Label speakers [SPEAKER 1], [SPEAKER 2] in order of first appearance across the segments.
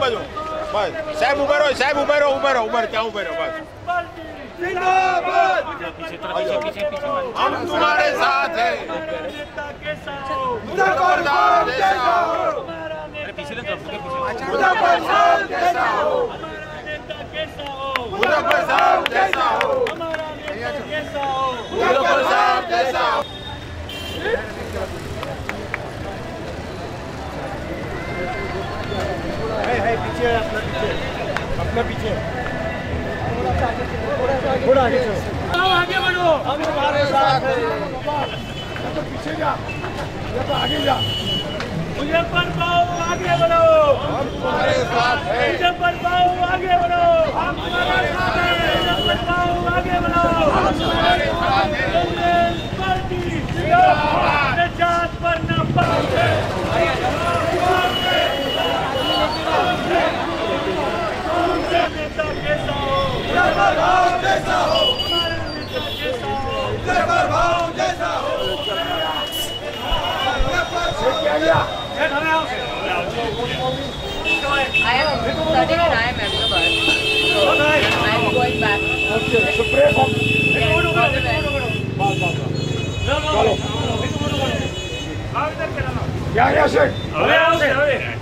[SPEAKER 1] સાહેબ ઊભા રહો સાહેબ ઊભા રહો ઊભા રહો ઊભા ત્યાં ઊભા રહો બસ.
[SPEAKER 2] जिंदाबाद।
[SPEAKER 1] हम तुम्हारे साथ हैं।
[SPEAKER 3] मुजफ्फरपुर जैसा हो
[SPEAKER 2] मुजफ्फरपुर जैसा हो मुजफ्फर साहब जैसा हो
[SPEAKER 3] मुजफ्फर साहब जैसा हो
[SPEAKER 1] है
[SPEAKER 3] पीछे अपना पीछे।
[SPEAKER 1] अपना पीछे। थोड़ा आगे
[SPEAKER 3] चलो आगे बढ़ो हम तुम्हारे साथ हैं तो
[SPEAKER 2] पीछे जा या तो आगे जा
[SPEAKER 3] मुजफ्फर बाबू आगे बढ़ो
[SPEAKER 2] हम तुम्हारे साथ हैं
[SPEAKER 3] मुजफ्फर बाबू आगे बढ़ो हम तुम्हारे साथ हैं मुजफ्फर बाबू आगे बढ़ो हम तुम्हारे साथ हैं कांग्रेस पार्टी जिंदाबाद पर ना
[SPEAKER 2] पाओगे
[SPEAKER 4] I am studying and I am Ahmedabad. So I am going back. Okay, so
[SPEAKER 2] pray for me.
[SPEAKER 3] Yeah, yeah, sir. Oh, yeah, okay,
[SPEAKER 2] okay.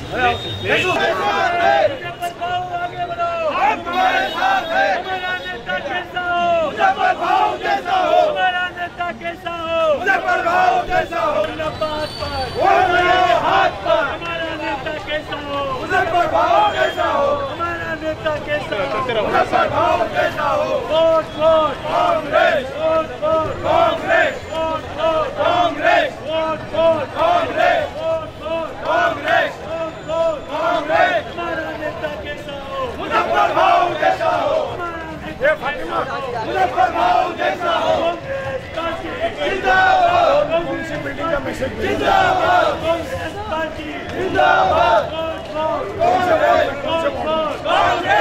[SPEAKER 2] तुम्हारे साथ है।
[SPEAKER 3] हमारा नेता कैसा हो।
[SPEAKER 2] मुजफ्फर भाव कैसा हो।
[SPEAKER 3] हमारा नेता कैसा हो।
[SPEAKER 2] मुजफ्फर भाव कैसा हो।
[SPEAKER 3] बात पर
[SPEAKER 2] मेरे हाथ पर
[SPEAKER 3] हमारा नेता कैसा हो।
[SPEAKER 2] मुजफ्फर भाव कैसा हो।
[SPEAKER 3] हमारा नेता कैसा हो
[SPEAKER 2] मुजफ्फर भाव कैसा हो vote
[SPEAKER 3] vote vote
[SPEAKER 2] Congress
[SPEAKER 3] vote vote
[SPEAKER 2] Congress
[SPEAKER 3] vote vote
[SPEAKER 2] Congress
[SPEAKER 3] vote vote
[SPEAKER 2] Congress
[SPEAKER 3] vote vote
[SPEAKER 2] Congress
[SPEAKER 3] हमारा नेता कैसा हो
[SPEAKER 2] मुजफ्फर भाव जैसा हो
[SPEAKER 3] हमारा नेता
[SPEAKER 2] मुजफ्फर भाव जैसा हो
[SPEAKER 3] कांग्रेस पार्टी
[SPEAKER 2] जिंदाबाद
[SPEAKER 3] कांग्रेस बिल्डिंग का मैसेज
[SPEAKER 2] जिंदाबाद
[SPEAKER 3] कांग्रेस पार्टी
[SPEAKER 2] जिंदाबाद
[SPEAKER 3] vote vote
[SPEAKER 2] Congress
[SPEAKER 3] vote vote
[SPEAKER 2] Congress Congress
[SPEAKER 3] vote vote
[SPEAKER 2] Congress
[SPEAKER 3] vote vote
[SPEAKER 2] Congress
[SPEAKER 3] हमारा नेता कैसा हो
[SPEAKER 2] मुजफ्फर भाव जैसा हो।
[SPEAKER 3] हमारा नेता कैसा हो
[SPEAKER 2] मुजफ्फर भाव जैसा हो।
[SPEAKER 3] हमारा नेता कैसा हो?
[SPEAKER 2] जिंदाबाद जिंदाबाद
[SPEAKER 3] मुजफ्फरपुर आगे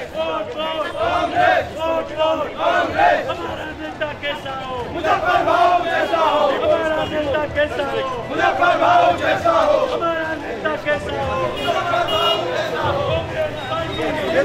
[SPEAKER 3] बढ़ो
[SPEAKER 2] हम तुम्हारे साथ हैं
[SPEAKER 3] मुजफ्फरपुर आगे बढ़ो
[SPEAKER 2] हम तुम्हारे साथ हैं
[SPEAKER 3] हमारा नेता कैसा हो
[SPEAKER 2] मुजफ्फर भाव जैसा हो।
[SPEAKER 5] You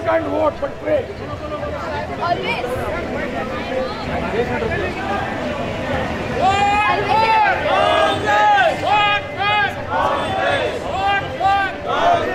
[SPEAKER 5] can't vote, but pray.
[SPEAKER 4] Always.
[SPEAKER 3] Always. Always.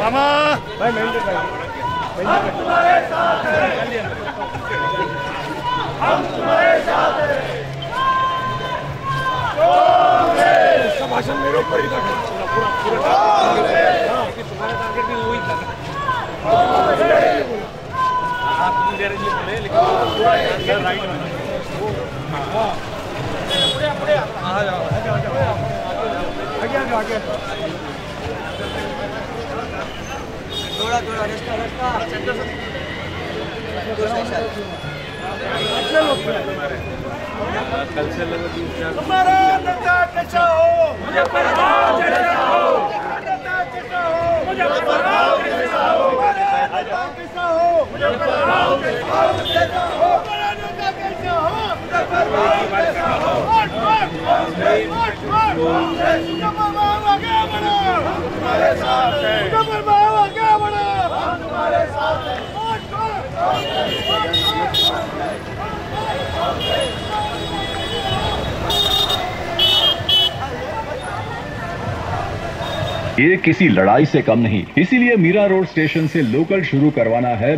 [SPEAKER 3] मामा हम
[SPEAKER 2] तुम्हारे साथ हैं हम तुम्हारे साथ हैं भाषण मेरे ऊपर ही लगा
[SPEAKER 6] थोड़ा थोड़ा रस्ता रस्ता
[SPEAKER 3] सेंटर से कल से लगे Thank you.
[SPEAKER 7] ये किसी लड़ाई से कम नहीं। इसीलिए मीरा रोड स्टेशन से लोकल शुरू करवाना है।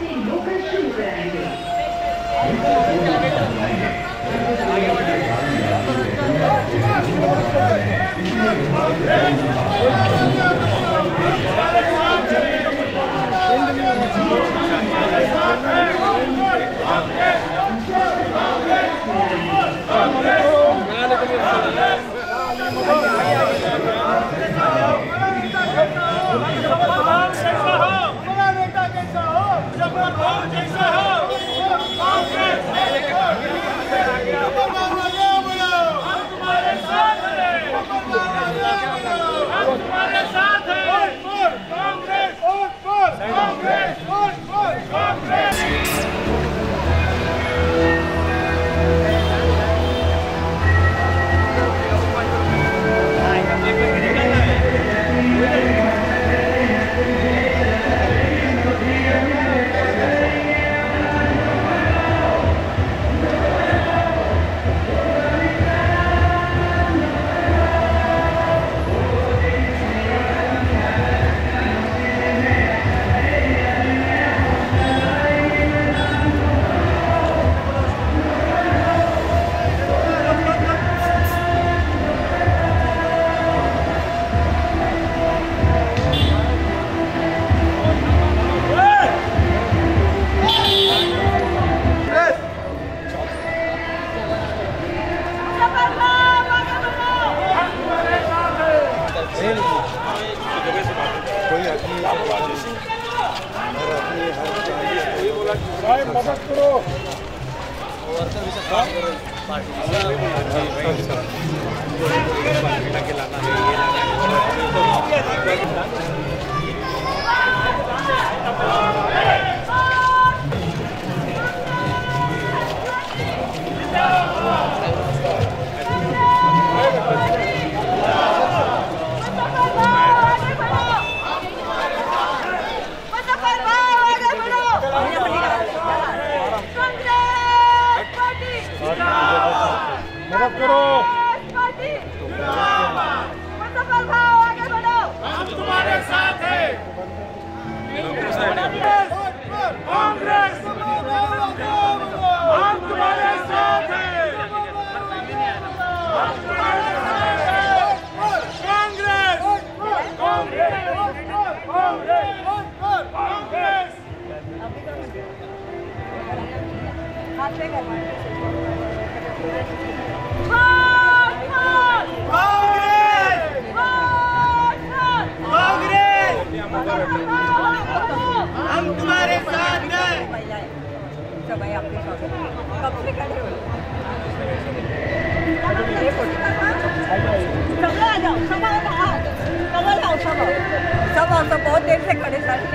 [SPEAKER 4] सब बहुत देर से खड़े सारे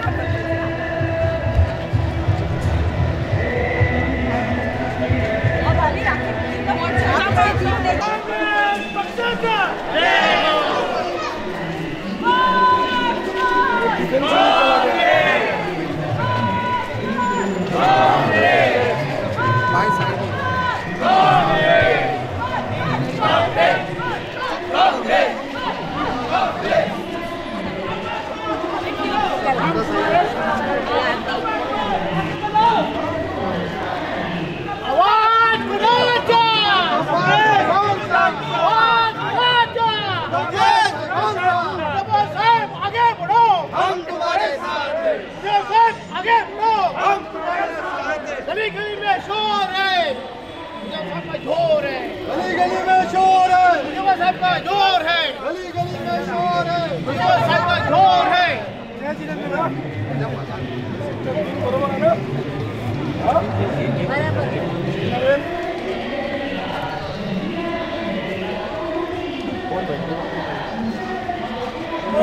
[SPEAKER 4] अब आ रही
[SPEAKER 3] कांग्रेस पक्षाचा आवाज़ बुलंद आवाज़ बुलंद साहब आगे बढ़ो
[SPEAKER 6] हम तुम्हारे साथ हैं
[SPEAKER 3] साहब आगे बढ़ो
[SPEAKER 6] हम तुम्हारे साथ हैं
[SPEAKER 3] गली गली में शोर है। मुजफ्फर का ज़ोर है।
[SPEAKER 6] गली गली में शोर है।
[SPEAKER 3] मुजफ्फर का ज़ोर है।
[SPEAKER 6] गली गली में शोर है।
[SPEAKER 3] मुजफ्फर का ज़ोर है।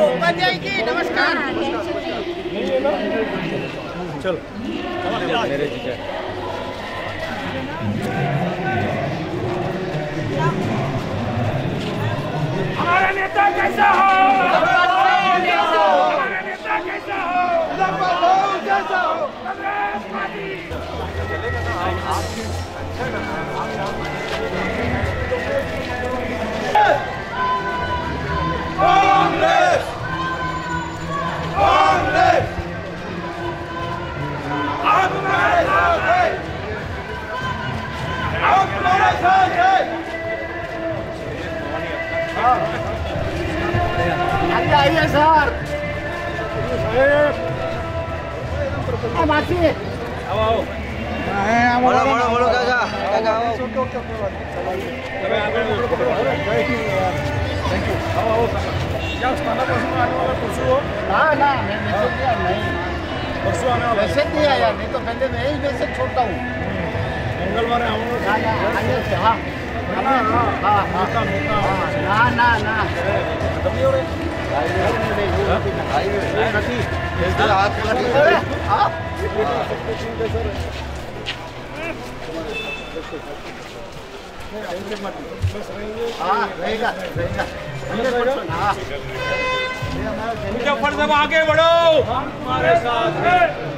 [SPEAKER 3] उपाध्याय जी नमस्कार। हमारा नेता कैसा हो। हमारा नेता कैसा हो। कांग्रेस पार्टी।
[SPEAKER 6] कांग्रेस। कांग्रेस। हम तुम्हारे साथ हैं
[SPEAKER 3] मैसेज नहीं यार नहीं तो पहले मैं ही मैसेज छोड़ता हूँ
[SPEAKER 2] मंगलवार है।
[SPEAKER 3] हाँ हाँ हाँ ना ना ना मुजफ्फर साहब आगे बढ़ो।
[SPEAKER 7] हमारे साथ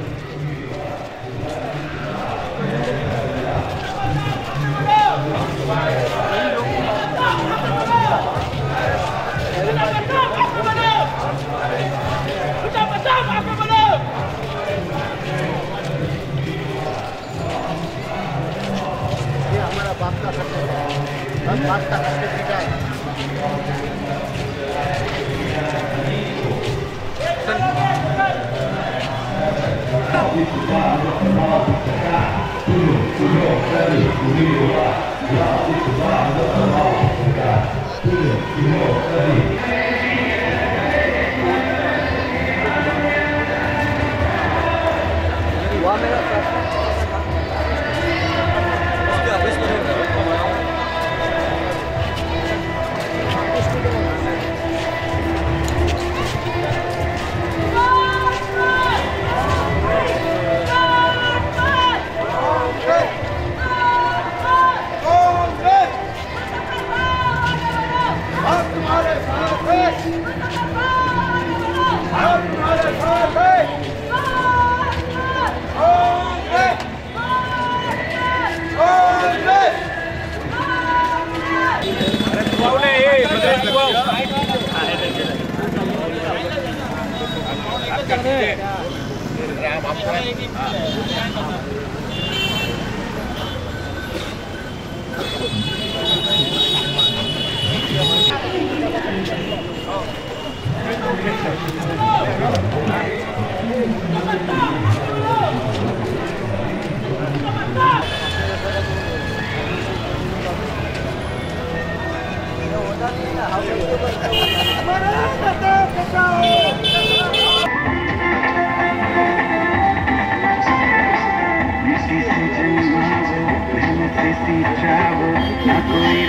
[SPEAKER 8] taxi driver, I believe.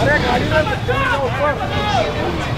[SPEAKER 3] अरे गाड़ी में ऊपर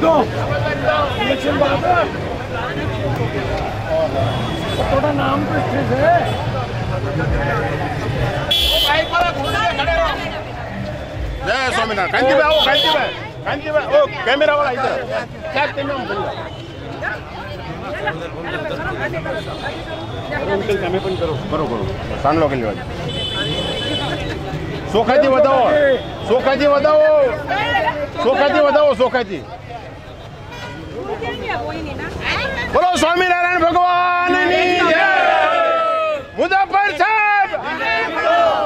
[SPEAKER 9] कदों इलेक्शन बाद थोड़ा नाम तो इससे है
[SPEAKER 3] जय स्वामीनारायण कांची भाई आओ कांची भाई कांची भाई ओ कैमरा वाला इधर क्या कैमरा में बोल અંકલ તમે પણ કરો કરો કરો સાંડલો કરી લેવા સોખાજી વધાવો સોખાજી વધાવો સોખાજી વધાવો સોખાજી बोलो स्वामी नारायण भगवान मुजफ्फर साहब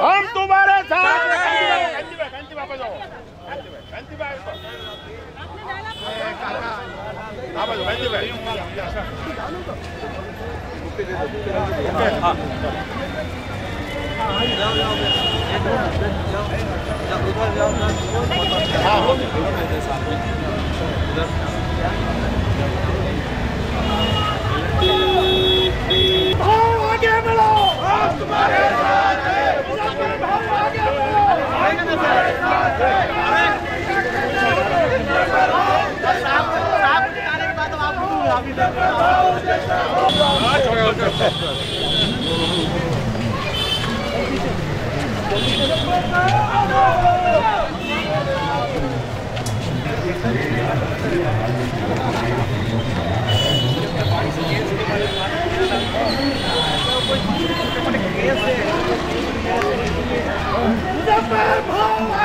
[SPEAKER 3] हम तुम्हारे साथ हाँ कांचीभाई कांचीभाई वापस आओ कांचीभाई कांचीभाई वापस कांचीभाई
[SPEAKER 7] आगे बढ़ो हम तुम्हारे साथ हैं मुजफ्फर भाई आगे बढ़ो
[SPEAKER 8] साहब साहब बताने के बाद अब आप
[SPEAKER 3] मुजफ्फर भाव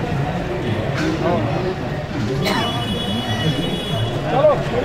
[SPEAKER 3] मुजफ्फर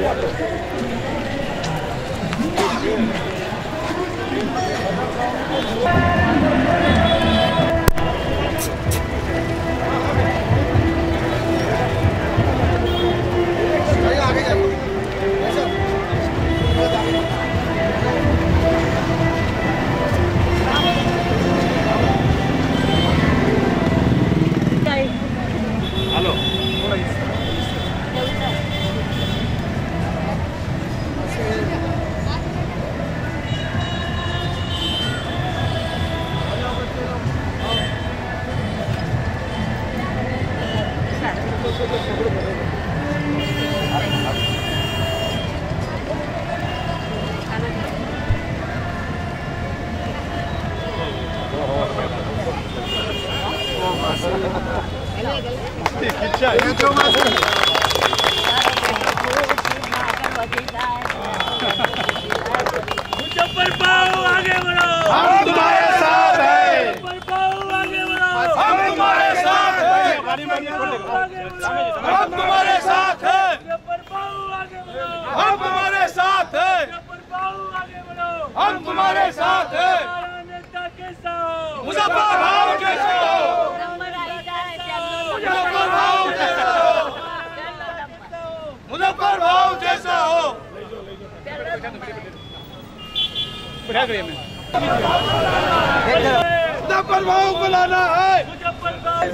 [SPEAKER 3] मुजफ्फर भाव
[SPEAKER 1] को लाना है।
[SPEAKER 3] मुजफ्फर भाव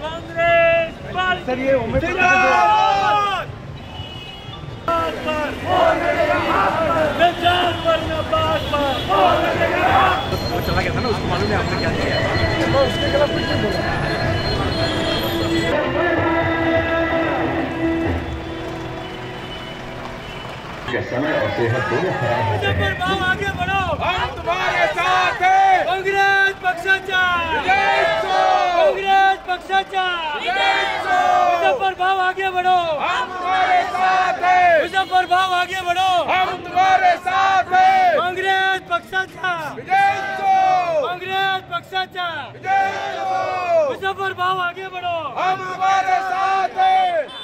[SPEAKER 3] कांग्रेस पार्टी
[SPEAKER 1] जिंदाबाद
[SPEAKER 3] निजात पर न बात पर
[SPEAKER 7] समय और सेहत दोनों खराब हो गए
[SPEAKER 3] आगे बढ़ो।
[SPEAKER 1] हम तुम्हारे साथ हैं।
[SPEAKER 3] काँग्रेस
[SPEAKER 1] सो
[SPEAKER 3] काँग्रेस
[SPEAKER 1] सो
[SPEAKER 3] मुजफ्फर भाव आगे बढ़ो।
[SPEAKER 1] हम तुम्हारे साथ हैं।
[SPEAKER 3] मुजफ्फर भाव आगे बढ़ो।
[SPEAKER 1] हम तुम्हारे साथ हैं।
[SPEAKER 3] काँग्रेस
[SPEAKER 1] सो
[SPEAKER 3] काँग्रेस
[SPEAKER 1] सो
[SPEAKER 3] मुजफ्फर भाव आगे बढ़ो।
[SPEAKER 1] हम तुम्हारे साथ हैं।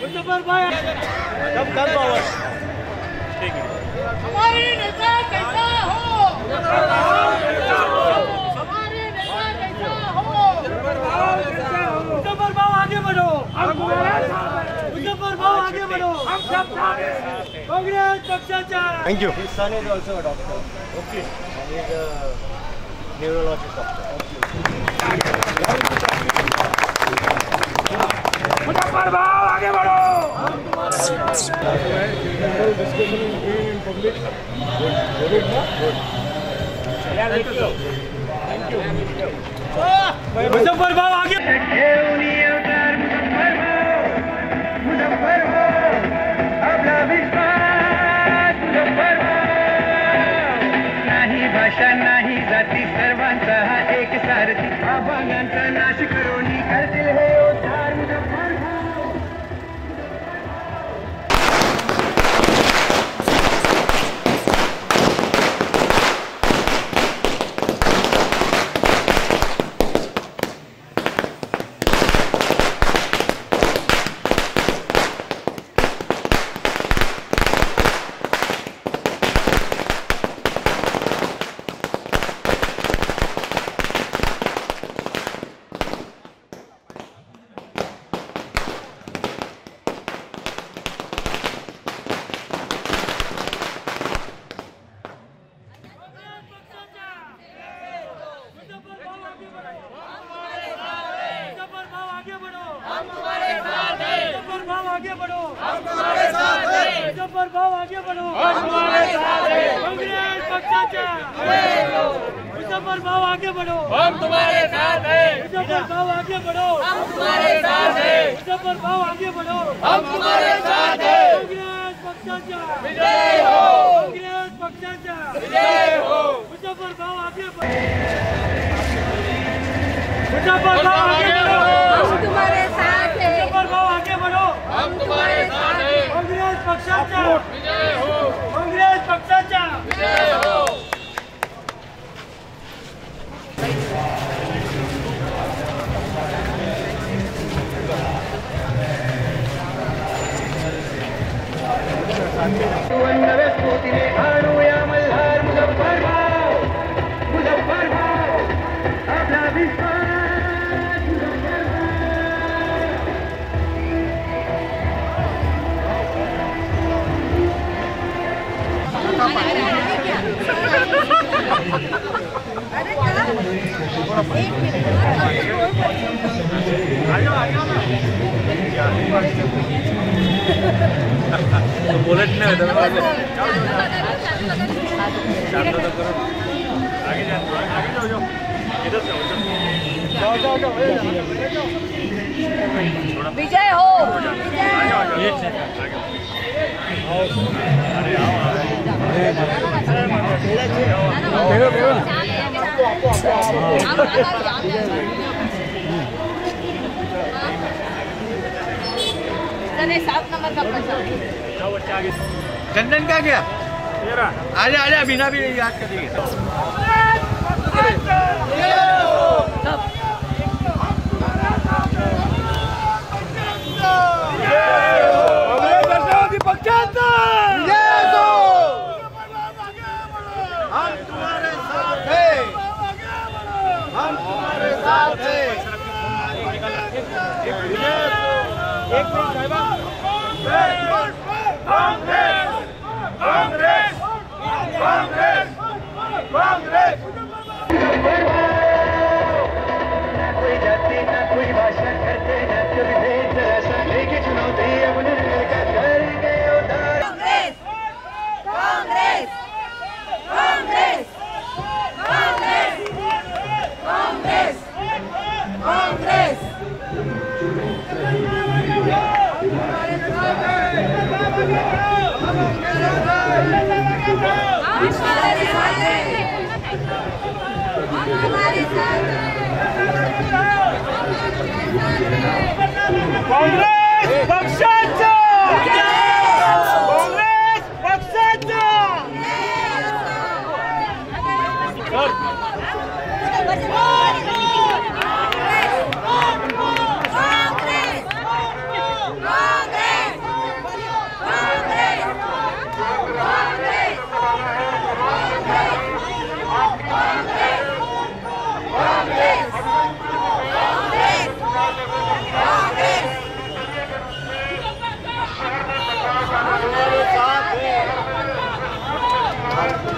[SPEAKER 3] मुजफ्फर भाई
[SPEAKER 10] हमारे नेता कैसा हो हमारे नेता कैसा हो
[SPEAKER 3] मुजफ्फर भाव आगे बढ़ो मुजफ्फर भाव आगे बढ़ो हम सब काँग्रेस पक्षाच्या
[SPEAKER 11] His son is also a doctor. Okay. And he's a neurologist doctor.
[SPEAKER 3] Muzaffar भाव आगे बढ़ो। मुजफ्फर भाव आगे।
[SPEAKER 6] मुजफ्फर
[SPEAKER 3] भाव आगे बढ़ो। कांग्रेस पक्षाचा मुजफ्फर भाव आगे बढ़ो। हम तुम्हारे साथ हैं। मुजफ्फर भाव आगे बढ़ो। हम तुम्हारे साथ हैं। मुजफ्फर भाव आगे बढ़ो। हम तुम्हारे साथ हैं। कांग्रेस पक्षाचा विजय हो। कांग्रेस पक्षाचा विजय हो। मुजफ्फर भाव आगे बढ़ो। मुजफ्फर भाव आगे बढ़ो।
[SPEAKER 4] हम तुम्हारे साथ हैं।
[SPEAKER 3] मुजफ्फर भाव आगे बढ़ो।
[SPEAKER 4] हम तुम्हारे साथ हैं
[SPEAKER 3] पक्षाचा विजय हो. काँग्रेस पक्षाचा हो.
[SPEAKER 6] आणूया मल्हार मुझफ्फर भाव मुझफ्फर भाव आपला विश्वास
[SPEAKER 4] विजय हो। विजय चले सात नंबर का प्रश्न
[SPEAKER 11] का क्या? आजा आजा बिना भी याद करेंगे।
[SPEAKER 2] काँग्रेस पक्षाचा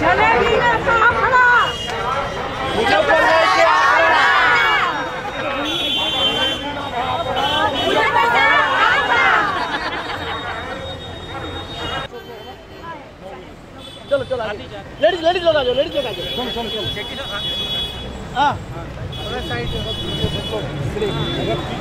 [SPEAKER 4] जलेबी में फाफड़ा
[SPEAKER 3] मुजफ्फरपुर के
[SPEAKER 2] लेडीज़ लेडीज़ लोग आ जाओ लेडीज़ लोग आ जाओ सुन सुन सुन हाँ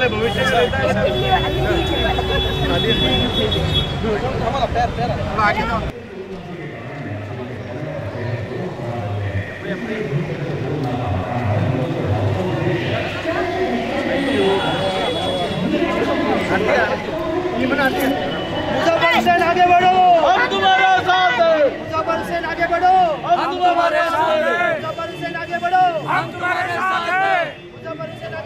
[SPEAKER 2] वाले भविष्य आगे बढ़ो हम
[SPEAKER 4] तुम्हारे साथ
[SPEAKER 3] मुजफ्फर सेन आगे बढ़ो हम तुम्हारे
[SPEAKER 10] साथ मुजफ्फर सेन आगे बढ़ो हम तुम्हारे साथ